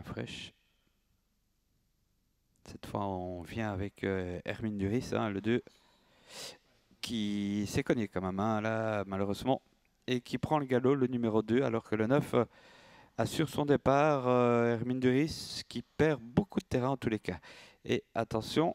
fraîche. Cette fois, on vient avec euh, Hermine Duris, hein, le 2, qui s'est cogné comme un main, là, malheureusement, et qui prend le galop, le numéro 2, alors que le 9 euh, assure son départ. Euh, Hermine Duris, qui perd beaucoup de terrain en tous les cas. Et attention,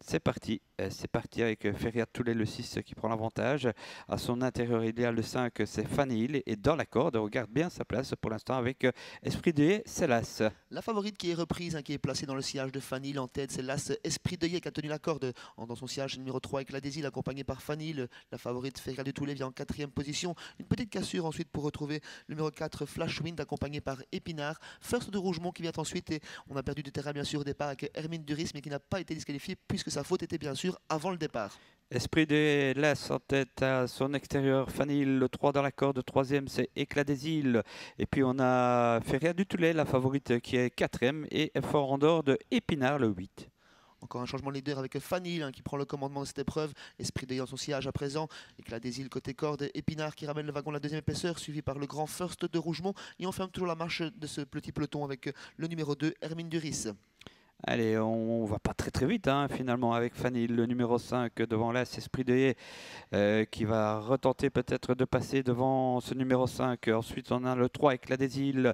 c'est parti, euh, c'est parti avec euh, Feria Toulet le 6 qui prend l'avantage. À son intérieur, a le 5, c'est Fanny Hill. Et dans la corde, regarde bien sa place pour l'instant avec euh, Esprit de c'est l'As. La favorite qui est reprise, hein, qui est placée dans le sillage de Fanny Hill en tête, c'est l'As Esprit de qui a tenu la corde dans son sillage numéro 3 avec la Désile accompagnée par Fanny Hill. La favorite Feria de Toulet vient en quatrième position. Une petite cassure ensuite pour retrouver le numéro 4 Flash Wind accompagné par Épinard. First de Rougemont qui vient ensuite et on a perdu du terrain bien sûr au départ avec Hermine Duris mais qui n'a pas été disqualifié puisque sa faute était bien sûr avant le départ. Esprit de l'As en tête à son extérieur. Fanny Hill, le 3 dans la corde. Troisième, c'est Éclat des îles. Et puis on a Feria du Toulet, la favorite qui est quatrième. Et Fort Andorre de Épinard, le 8. Encore un changement de leader avec Fanny Hill, hein, qui prend le commandement de cette épreuve. Esprit d'ayant son sillage à présent. Éclat des îles côté corde. Épinard qui ramène le wagon de la deuxième épaisseur, suivi par le grand First de Rougemont. Et on ferme toujours la marche de ce petit peloton avec le numéro 2, Hermine Duris. Allez, on, va pas très très vite hein, finalement avec Fanny, le numéro 5 devant l'As, Esprit de Haie, euh, qui va retenter peut-être de passer devant ce numéro 5. Ensuite, on a le 3 avec la des îles,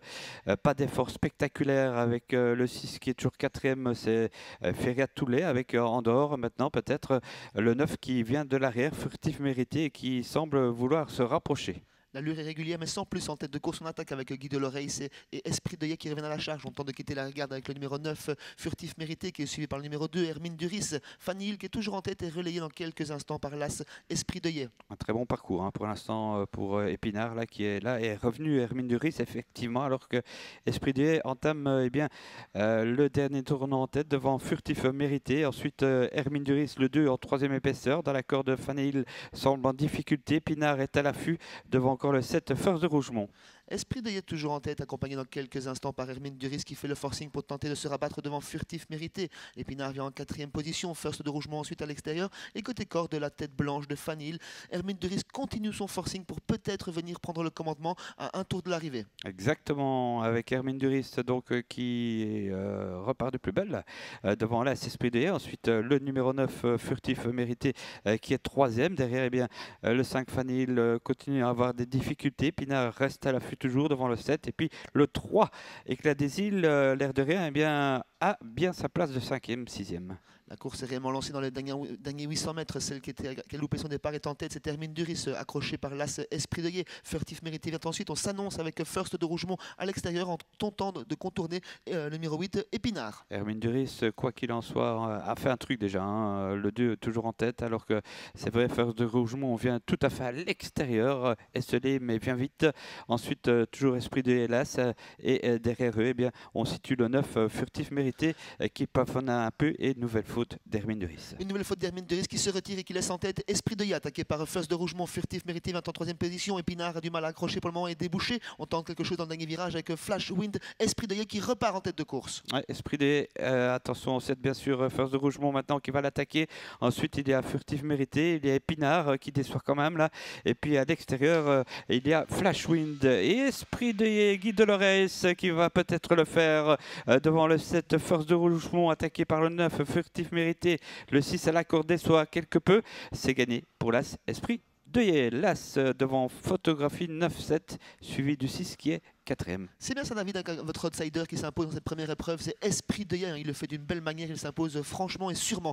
Euh, pas d'effort spectaculaire avec euh, le 6 qui est toujours quatrième, c'est euh, Feria Toulet avec Andorre. Maintenant, peut-être le 9 qui vient de l'arrière, furtif mérité et qui semble vouloir se rapprocher. L'allure est régulière, mais sans plus en tête de course. On attaque avec Guy de l'Oreille c'est- et Esprit de Haie qui revient à la charge. On tente de quitter la garde avec le numéro 9, Furtif Mérité, qui est suivi par le numéro 2, Hermine Duris. Fanny Hill qui est toujours en tête et relayée dans quelques instants par l'As Esprit de Haie. Un très bon parcours hein, pour l'instant euh, pour euh, Épinard là, qui est là et revenu Hermine Duris effectivement alors que Esprit Dieu entame euh, eh le dernier tournant en tête devant Furtif Mérité. Ensuite Hermine Duris le 2 en troisième épaisseur dans la corde Fanny Hill semble en difficulté. Pinard est à l'affût devant encore le 7 First de Rougemont. Esprit de Haie toujours en tête, accompagné dans quelques instants par Hermine Duris qui fait le forcing pour tenter de se rabattre devant Furtif Mérité. Épinard vient en quatrième position, First de Rougemont ensuite à l'extérieur. Et côté corps de la tête blanche de Fanny Hill, Hermine Duris continue son forcing pour peut-être venir prendre le commandement à un tour de l'arrivée. Exactement, avec Hermine Duris donc, euh, qui euh, repart de plus belle euh, devant là, Esprit de. Ensuite, le numéro 9, euh, Furtif Mérité, qui est troisième. Derrière, eh bien, le 5, Fanny Hill, euh, continue à avoir des difficultés. Pinard reste à l'affût toujours devant le 7. Et puis le 3, Éclat des îles, euh, l'air de rien, eh bien, a bien sa place de 5e, 6e. La course est réellement lancée dans les derniers, derniers 800 mètres. Celle qui, était, qui a loupé son départ est en tête. C'est Hermine Duris, euh, accrochée par l'As Esprit de Haie. Furtif Mérité vient ensuite. On s'annonce avec First de Rougemont à l'extérieur en tentant de, contourner euh, le numéro 8, Épinard. Hermine Duris, quoi qu'il en soit, euh, a fait un truc déjà. hein, Le 2 toujours en tête, alors que c'est vrai, First de Rougemont vient tout à fait à l'extérieur, esselé, mais vient vite. Ensuite, toujours Esprit de Hélas. Et derrière eux, eh bien, on situe le 9, euh, Furtif Mérité, euh, qui plafonne un peu. Et nouvelle faute d'Hermine Duris. Une nouvelle faute d'Hermine Duris qui se retire et qui laisse en tête Esprit de Haie, attaqué par First de Rougemont. Furtif Mérité vient en troisième position. Épinard a du mal à accrocher pour le moment et débouché. On tente quelque chose dans le dernier virage avec Flash Wind. Esprit de Haie qui repart en tête de course. Ouais, Esprit des. euh, attention, on sait bien sûr euh, First de Rougemont maintenant qui va l'attaquer. Ensuite, il y a Furtif Mérité, il y a Épinard euh, qui déçoit quand même là. Et puis à l'extérieur, euh, il y a Flashwind et Esprit de Guy Dolores qui va peut-être le faire devant le 7 First de Rougemont attaqué par le 9 Furtif Mérité. Le 6 à l'accord déçoit quelque peu. C'est gagné pour l'As Esprit de. L'As devant Photographie 9-7 suivi du 6 qui est quatrième. C'est bien ça, David, votre outsider qui s'impose dans cette première épreuve. C'est Esprit de. Il le fait d'une belle manière. Il s'impose franchement et sûrement.